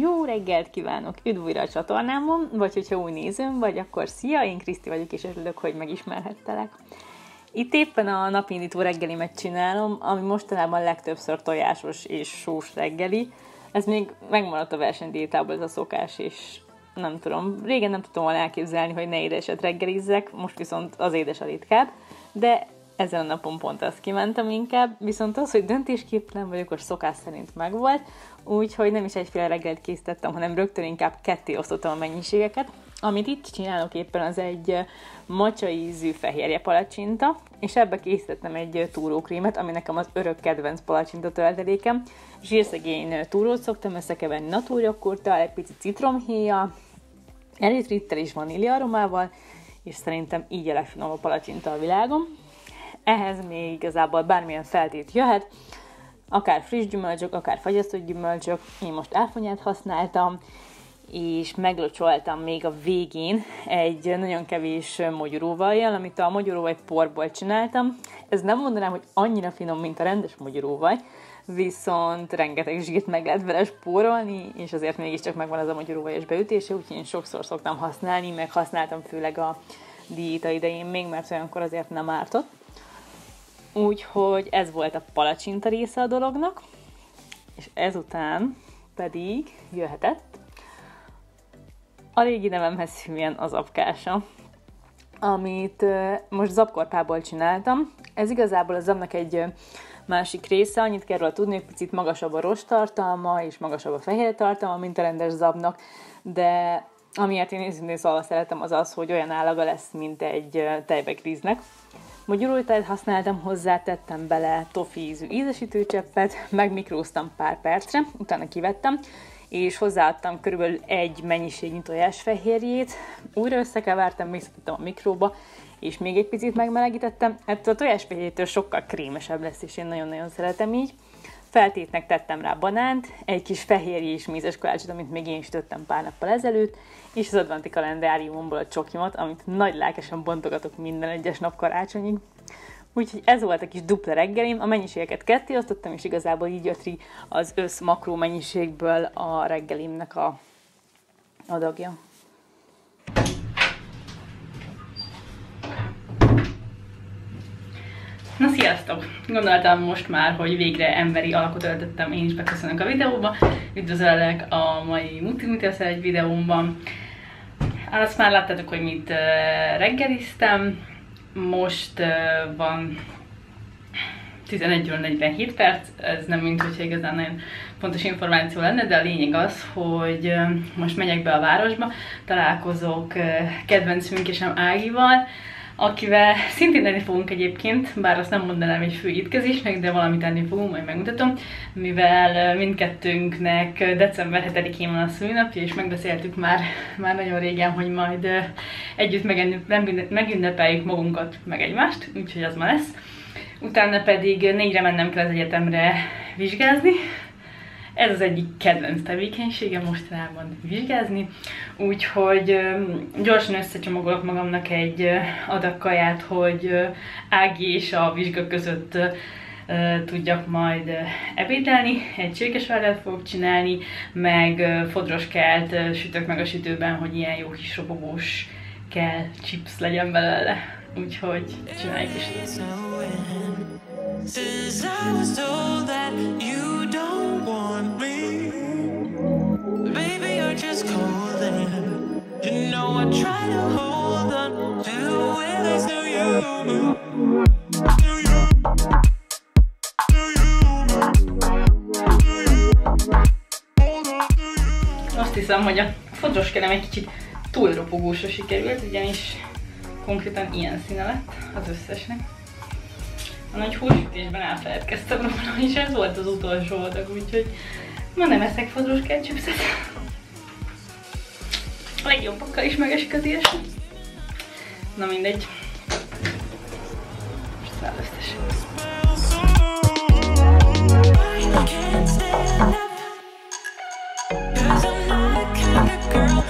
Jó reggelt kívánok! Üdv újra a csatornámon, vagy hogyha új nézőm vagy, akkor szia, én Kriszti vagyok, és örülök, hogy megismerhettelek. Itt éppen a napindító reggelimet csinálom, ami mostanában legtöbbször tojásos és sós reggeli. Ez még megmaradt a versenydiétából ez a szokás, és nem tudom, régen nem tudtam volna elképzelni, hogy ne édeset reggelizzek, most viszont az édes a ritkább, de ezen a napon pont ezt kimentem inkább, viszont az, hogy döntésképtelen vagyok, akkor szokás szerint megvolt, úgyhogy nem is egyféle reggelt készítettem, hanem rögtön inkább ketté osztottam a mennyiségeket. Amit itt csinálok éppen, az egy macsa ízű fehérje palacsinta, és ebbe készítettem egy túrókrémet, ami nekem az örök kedvenc palacsinta töltelékem. Zsírszegény túrót szoktam összekeverni natúrjoghurttal, egy pici citromhéja, eritrittel és vanília aromával, és szerintem így a legfinomabb palacsinta a világon. Ehhez még igazából bármilyen feltét jöhet, akár friss gyümölcsök, akár fagyasztott gyümölcsök. Én most elfonyát használtam, és meglocsoltam még a végén egy nagyon kevés mogyoróvajjal, amit a mogyoróvaj porból csináltam. Ez nem mondanám, hogy annyira finom, mint a rendes mogyoróvaj, viszont rengeteg zsírt meg lehet vele spórolni, és azért mégiscsak megvan az a mogyoróvajas beütése, úgyhogy én sokszor szoktam használni, meg használtam főleg a diéta idején még, mert olyankor azért nem ártott. Úgyhogy ez volt a palacsinta része a dolognak, és ezután pedig jöhetett a régi nevemhez hűen az apkása, amit most zapkorpából csináltam. Ez igazából a zabnak egy másik része, annyit kell róla tudni, hogy picit magasabb a rost tartalma, és magasabb a fehér tartalma, mint a rendes zabnak, de amiért én őszintén szóval szeretem az az, hogy olyan állaga lesz, mint egy tejbekríznek. Magyarultájt használtam hozzá, tettem bele tofi ízű ízesítőcseppet, megmikróztam pár percre, utána kivettem, és hozzáadtam körülbelül egy mennyiségű tojásfehérjét, újra összekevertem, visszatettem a mikróba, és még egy picit megmelegítettem. Ettől a tojásfehérjétől sokkal krémesebb lesz, és én nagyon-nagyon szeretem így. Feltétnek tettem rá banánt, egy kis fehérjé és mézes kalácsot, amit még én is töttem pár nappal ezelőtt, és az adventi kalendáriumomból a csokimat, amit nagy lelkesen bontogatok minden egyes nap karácsonyig. Úgyhogy ez volt a kis dupla reggelim, a mennyiségeket ketté osztottam, és igazából így jött az össz makró mennyiségből a reggelimnek a adagja. Na sziasztok! Gondoltam most már, hogy végre emberi alakot öltöttem, én is beköszönök a videóba. Üdvözöllek a mai Multimutaszer egy videómban. Azt már láttátok, hogy mit reggeliztem. Most van 11 47 perc, ez nem mint hogy igazán nagyon pontos információ lenne, de a lényeg az, hogy most megyek be a városba, találkozok kedvenc műnkésem Ágival, akivel szintén tenni fogunk egyébként, bár azt nem mondanám egy fő étkezésnek, de valamit tenni fogunk, majd megmutatom, mivel mindkettőnknek december 7-én van a szülinapja, és megbeszéltük már, már nagyon régen, hogy majd együtt megünnepeljük magunkat, meg egymást, úgyhogy az ma lesz. Utána pedig négyre mennem kell az egyetemre vizsgázni, ez az egyik kedvenc tevékenysége mostanában vizsgázni, úgyhogy gyorsan összecsomagolok magamnak egy adag kaját, hogy Ági és a vizsga között tudjak majd ebédelni. Egy csirkesvárát fogok csinálni, meg fodros kelt sütök meg a sütőben, hogy ilyen jó kis robogós kell chips legyen belőle. Úgyhogy csináljuk is. Since I was told that you Azt hiszem, hogy a fodroskerem egy kicsit túl ropogósra sikerült, ugyanis konkrétan ilyen színe lett az összesnek. A nagy húsütésben elfeledkeztem róla, és ez volt az utolsó adag, úgyhogy ma nem eszek fodros ketchupszet. A legjobbakkal is megesik az ilyesmi. Na mindegy. Most felvesztesek.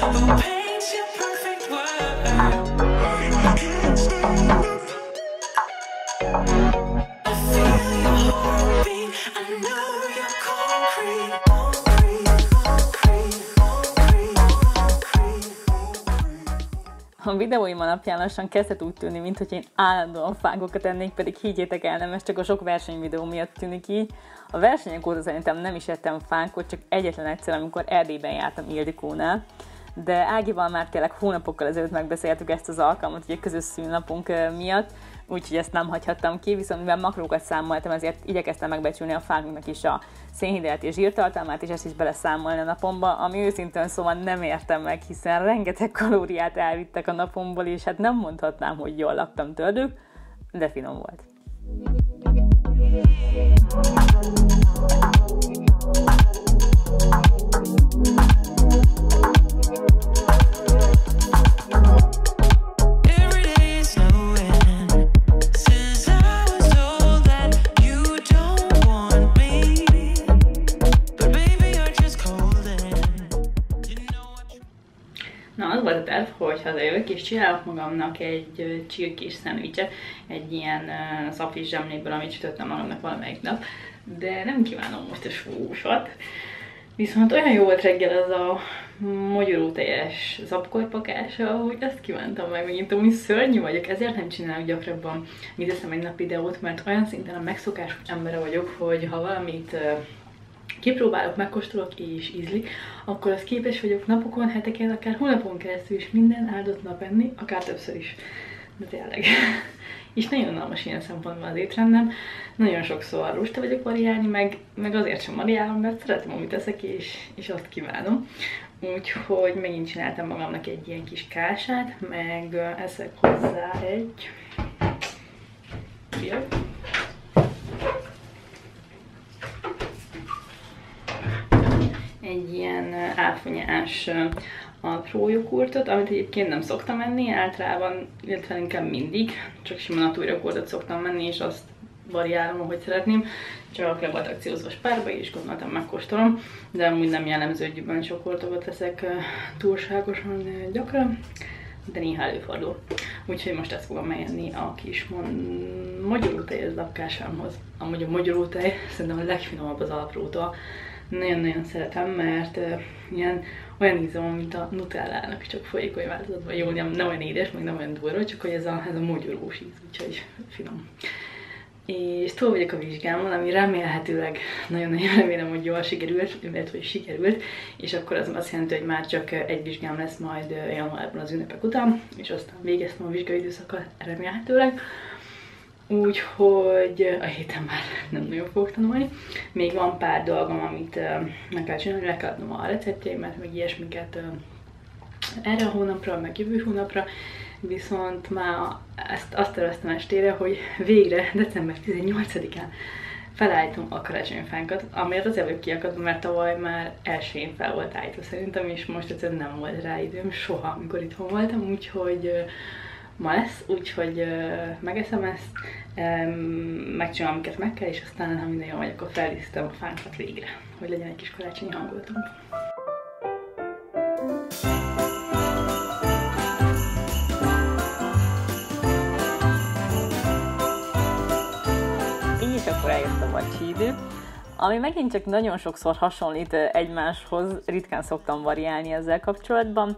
Who A videóim alapján lassan kezdett úgy tűnni, mint hogy én állandóan fágokat ennék, pedig higgyétek el, nem, ez csak a sok versenyvideó miatt tűnik így. A versenyek óta szerintem nem is ettem fánkot, csak egyetlen egyszer, amikor Erdélyben jártam Ildikónál, de Ágival már tényleg hónapokkal ezelőtt megbeszéltük ezt az alkalmat, ugye közös szűnapunk miatt, úgyhogy ezt nem hagyhattam ki, viszont mivel makrókat számoltam, ezért igyekeztem megbecsülni a fánknak is a szénhidrát és zsírtartalmát, és ezt is beleszámolni a napomba, ami őszintén szóval nem értem meg, hiszen rengeteg kalóriát elvittek a napomból, és hát nem mondhatnám, hogy jól laktam tőlük, de finom volt. Hazajövök, és csinálok magamnak egy csirkés szendvicset, egy uh, szafis zsemléből, amit sütöttem magamnak valamelyik nap, de nem kívánom most a sósat. Viszont olyan jó volt reggel ez a magyaróteljes zapkorpakása, hogy ezt kívántam meg megint, amúgy szörnyű vagyok, ezért nem csinálok gyakrabban, mit teszem egy nap videót, mert olyan szinten a megszokás embere vagyok, hogy ha valamit kipróbálok, megkóstolok és ízlik, akkor az képes vagyok napokon, heteken, akár hónapon keresztül is minden áldott nap enni, akár többször is. De tényleg. és nagyon unalmas ilyen szempontból az étrendem. Nagyon sokszor lusta vagyok variálni, meg, meg azért sem variálom, mert szeretem, amit eszek, és, és azt kívánom. Úgyhogy megint csináltam magamnak egy ilyen kis kását, meg eszek hozzá egy... Jövök. Egy ilyen áfonyás apró joghurtot, amit egyébként nem szoktam enni, általában, illetve inkább mindig, csak sima natúrjoghurtot szoktam menni, és azt variálom, ahogy szeretném, csak le volt akciózva párba, és gondoltam megkóstolom, de amúgy nem jellemző, hogy gyümölcsjoghurtokat teszek túlságosan gyakran, de néha előfordul. Úgyhogy most ezt fogom megenni a kis magyarótej lapkásámhoz. Amúgy a magyarótej szerintem a legfinomabb az alaprótól, nagyon-nagyon szeretem, mert ilyen olyan ízom, mint a nutellának, csak folyékony változatban. Jó, nem, nem olyan édes, meg nem olyan durva, csak hogy ez a, ez a mogyorós íz, úgyhogy finom. És túl vagyok a vizsgámon, ami remélhetőleg nagyon-nagyon remélem, hogy jól sikerült, mert hogy sikerült, és akkor az azt jelenti, hogy már csak egy vizsgám lesz majd januárban az ünnepek után, és aztán végeztem a vizsgai időszakat remélhetőleg. Úgyhogy a héten már nem nagyon fogok tanulni. Még van pár dolgom, amit meg kell csinálni, le kell adnom a receptjeimet, meg ilyesmiket erre a hónapra, meg jövő hónapra, viszont már ezt azt terveztem estére, hogy végre december 18-án felállítom a karácsonyfánkat, amiért az előbb kiakadom, mert tavaly már elsőjén fel volt állítva szerintem, és most egyszerűen nem volt rá időm soha, amikor itthon voltam, úgyhogy uh, ma lesz, úgyhogy megeszem ezt, megcsinálom, amiket meg kell, és aztán, ha minden jó vagy, akkor feldíszítem a fánkat végre, hogy legyen egy kis karácsonyi hangulatunk. Így is akkor eljött a vacsi idő, ami megint csak nagyon sokszor hasonlít egymáshoz, ritkán szoktam variálni ezzel kapcsolatban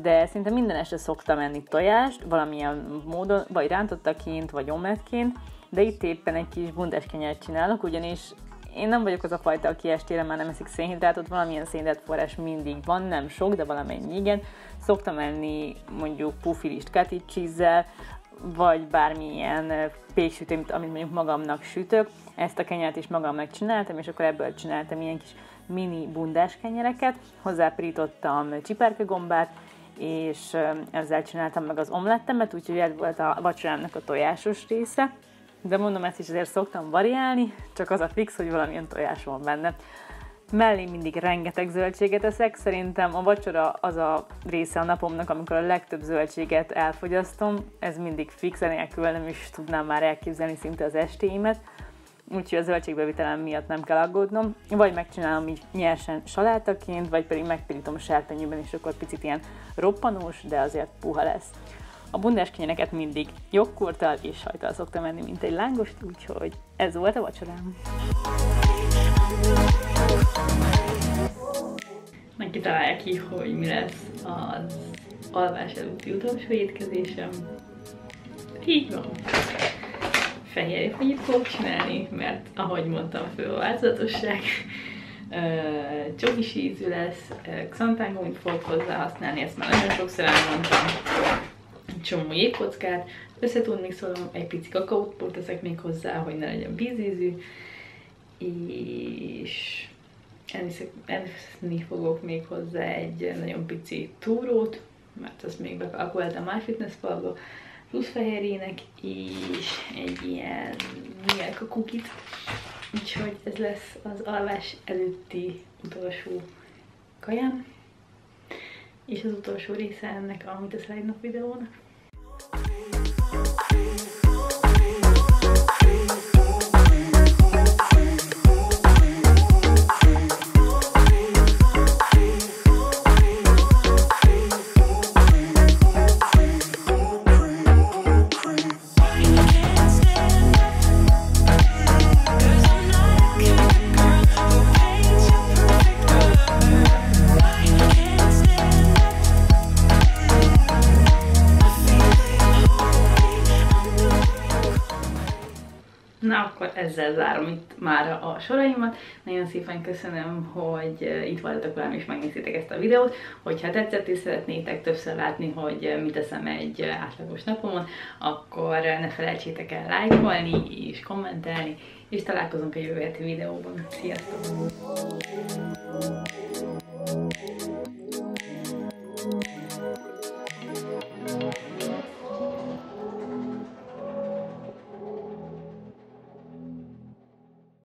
de szinte minden este szoktam enni tojást, valamilyen módon, vagy rántottaként, vagy omettként, de itt éppen egy kis bundes kenyeret csinálok, ugyanis én nem vagyok az a fajta, aki estére már nem eszik szénhidrátot, valamilyen szénhidrátforrás mindig van, nem sok, de valamennyi igen. Szoktam enni mondjuk pufilist cottage cheese vagy bármilyen péksütőt, amit mondjuk magamnak sütök. Ezt a kenyeret is magamnak csináltam, és akkor ebből csináltam ilyen kis mini bundás kenyereket. Hozzáprítottam csipárkagombát, és ezzel csináltam meg az omlettemet, úgyhogy ez volt a vacsorámnak a tojásos része. De mondom, ezt is azért szoktam variálni, csak az a fix, hogy valamilyen tojás van benne. Mellé mindig rengeteg zöldséget eszek, szerintem a vacsora az a része a napomnak, amikor a legtöbb zöldséget elfogyasztom, ez mindig fix, nélkül nem is tudnám már elképzelni szinte az estéimet úgyhogy a zöldségbevitelem miatt nem kell aggódnom. Vagy megcsinálom így nyersen salátaként, vagy pedig megpirítom serpenyőben, és akkor picit ilyen roppanós, de azért puha lesz. A bundás kenyereket mindig jogkurttal és sajtal szoktam enni, mint egy lángost, úgyhogy ez volt a vacsorám. Meg kitalálja ki, hogy mi lesz az alvás előtti utolsó étkezésem. Így van. Fehér fogjuk fogok csinálni, mert ahogy mondtam, fő a változatosság. Csokis ízű lesz, xantangumit fogok hozzá használni, ezt már nagyon sokszor elmondtam. Csomó jégkockát, mixolom, egy pici kakaót teszek még hozzá, hogy ne legyen vízízű, és enni fogok még hozzá egy nagyon pici túrót, mert azt még bekalkuláltam MyFitnessPal-ba, plusz fehérjének, és egy ilyen milka kukit. Úgyhogy ez lesz az alvás előtti utolsó kajám, és az utolsó része ennek a Mit nap videónak. ezzel zárom itt már a soraimat. Nagyon szépen köszönöm, hogy itt voltatok velem és megnézitek ezt a videót. Hogyha tetszett és szeretnétek többször látni, hogy mit teszem egy átlagos napomon, akkor ne felejtsétek el lájkolni és kommentelni, és találkozunk a jövő videóban. Sziasztok!